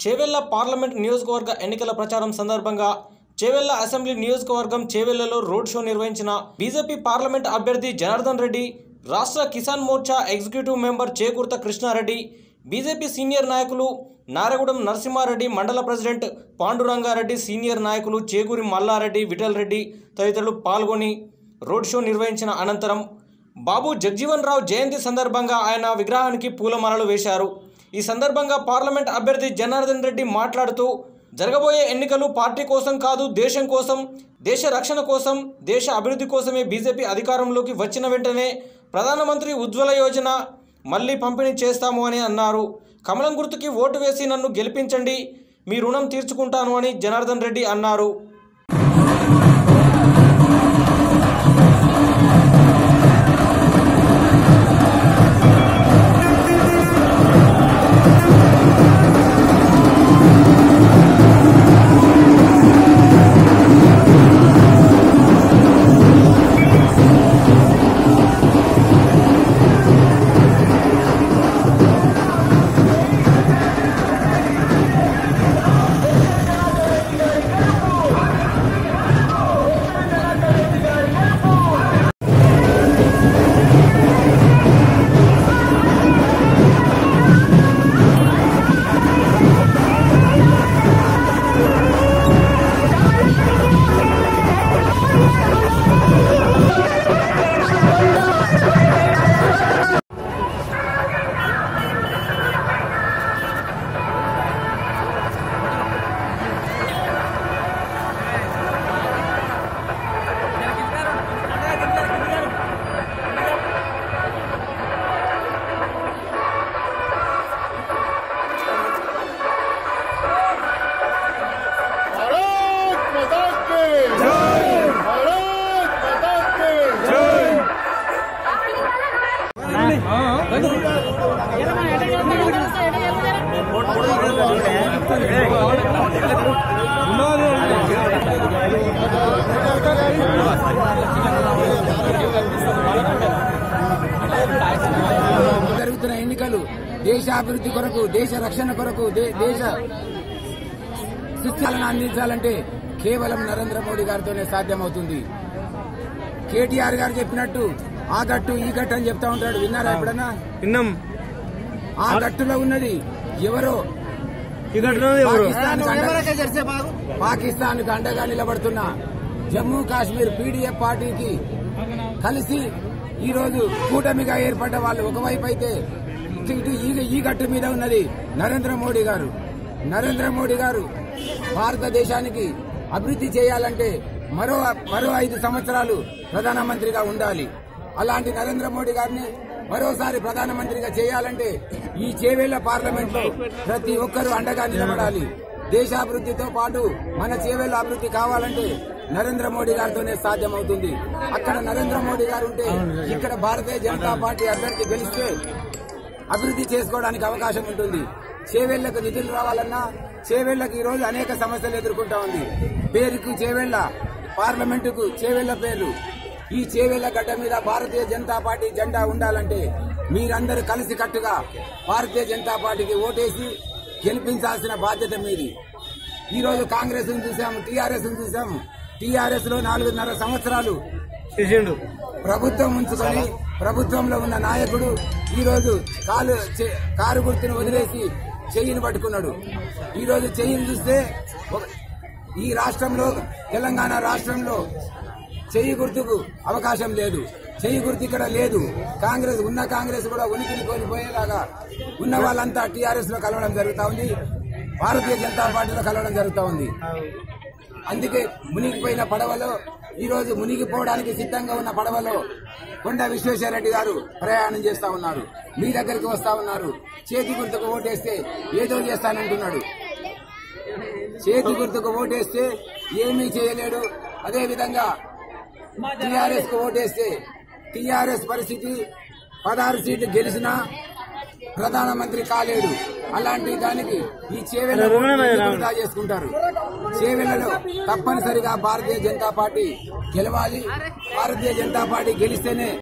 Chevella parliament నియోజకవర్గ ఎన్నికల ప్రచారం సందర్భంగా చేవెళ్ళ అసెంబ్లీ నియోజకవర్గం చేవెళ్ళలో రోడ్ షో నిర్వహించిన బీజేపీ పార్లమెంట్ అభ్యర్థి జనార్దన్ రెడ్డి రాష్ట్ర Kisan Morcha executive member Chekurtha Krishnareddy BJP senior నాయకులు నారగూడెం నరసింహారెడ్డి మండల ప్రెసిడెంట్ పాండురంగారెడ్డి సీనియర్ నాయకులు చేకూరి మల్లారెడ్డి విఠలరెడ్డి తదితరులు పాల్గొని రోడ్ షో నిర్వహించిన అనంతరం బాబు జగ్జీవన్ రావు జయంతి సందర్భంగా ఆయన విగ్రహానికి పూలమాలలు వేశారు. ఈ సందర్భంగా పార్లమెంట్ అభ్యర్థి జనార్దన్ రెడ్డి మాట్లాడుతూ జరగబోయే ఎన్నికలు పార్టీ కోసం కాదు దేశం కోసం దేశ రక్షణ కోసం దేశ అభివృద్ధి కోసమే బీజేపీ అధికారంలోకి వచ్చిన వెంటనే ప్రధానమంత్రి ఉజ్వల యోజన మళ్ళీ పంపిణీ చేస్తాము అని అన్నారు. కమలం గుర్తుకి ఓటు వేసి నన్ను గెలిపించండి మీ రుణం తీర్చుకుంటాను అని జనార్దన్ రెడ్డి అన్నారు. జరుగుతున్న ఎన్నికలు దేశాభివృద్ధి కొరకు దేశ రక్షణ కొరకు దేశ శిక్షలను అందించాలంటే కేవలం నరేంద్ర మోడీ గారితోనే సాధ్యమవుతుంది. కేటీఆర్ గారు చెప్పినట్టు ఆ గట్టు ఈ గట్టు అని చెప్తా ఉంటాడు. విన్నారా ఎప్పుడన్నా? విన్నాం. ఆ గట్టులో ఉన్నది ఎవరు పాకిస్తాన్ పాకిస్తాన్కు అండగా నిలబడుతున్న జమ్మూ కాశ్మీర్ పీడీఎఫ్ పార్టీకి కలిసి ఈ రోజు కూటమిగా ఏర్పడ్డ వాళ్ళు ఒకవైపు అయితే ఇటు ఈ- ఈ గట్టు మీద ఉన్నది నరేంద్ర మోడీ గారు. నరేంద్ర మోడీ గారు భారతదేశానికి అభివృద్ధి చేయాలంటే మరో మరో ఐదు సంవత్సరాలు ప్రధానమంత్రిగా ఉండాలి. అలాంటి నరేంద్ర మోడీ గారిని మరోసారి ప్రధానమంత్రిగా చేయాలంటే ఈ చేవేళ్ళ పార్లమెంట్లో ప్రతి ఒక్కరూ అండగా నిలబడాలి. దేశాభివృద్ధితో పాటు మన చేవేళ్ళ అభివృద్ధి కావాలంటే నరేంద్ర మోడీ గారితోనే సాధ్యమవుతుంది. అక్కడ నరేంద్ర మోడీ గారు ఉంటే ఇక్కడ భారతీయ జనతా పార్టీ అభ్యర్థి గెలిస్తే అభివృద్ధి చేసుకోవడానికి అవకాశం ఉంటుంది. చేవేళ్ళకు నిధులు రావాలన్నా చేవేళ్ళకు ఈ రోజు అనేక సమస్యలు ఎదుర్కొంటా ఉంది. పేరుకు చేవేళ్ళ పార్లమెంటుకు చేవేళ్ళ పేరు ఈ చేవేళ్ళ గడ్డ మీద భారతీయ జనతా పార్టీ జెండా ఉండాలంటే మీరందరూ కలిసి కట్టుగా భారతీయ జనతా పార్టీకి ఓటేసి గెలిపించాల్సిన బాధ్యత మీది. ఈ రోజు కాంగ్రెస్ చూసాము టీఆర్ఎస్ చూసాము టీఆర్ఎస్లో నాలుగున్నర సంవత్సరాలు ప్రభుత్వం ఉంచుకొని ప్రభుత్వంలో ఉన్న నాయకుడు ఈ రోజు కాలు కారు గుర్తును వదిలేసి చెయ్యిని పట్టుకున్నాడు. ఈ రోజు చెయ్యిని చూస్తే ఈ రాష్ట్రంలో తెలంగాణ రాష్ట్రంలో చెయ్యి గుర్తుకు అవకాశం లేదు. చెయ్యి గుర్తు ఇక్కడ లేదు. కాంగ్రెస్ ఉన్న కాంగ్రెస్ కూడా ఉనికిని కోల్పోయేలాగా ఉన్న వాళ్ళంతా టీఆర్ఎస్లో కలవడం జరుగుతూ ఉంది. భారతీయ జనతా పార్టీలో కలవడం జరుగుతూ ఉంది. అందుకే మునిగిపోయిన పడవలో ఈ రోజు మునిగిపోవడానికి సిద్ధంగా ఉన్న పడవలో కొండ విశ్వేశ్వరరెడ్డి గారు ప్రయాణం చేస్తా ఉన్నారు. మీ దగ్గరికి వస్తా ఉన్నారు. చేతి గుర్తుకు ఓటేస్తే ఏదో చేస్తానంటున్నాడు. చేతి గుర్తుకు ఓటేస్తే ఏమీ చేయలేడు. అదేవిధంగా టీఆర్ఎస్కు ఓటేస్తే టీఆర్ఎస్ పరిస్థితి పదహారు సీట్లు గెలిచినా ప్రధానమంత్రి కాలేడు. అలాంటి దానికి ఈ చేవెళ్ళ చేసుకుంటారు? చేవెళ్ళలో తప్పనిసరిగా భారతీయ జనతా పార్టీ గెలవాలి. భారతీయ జనతా పార్టీ గెలిస్తేనే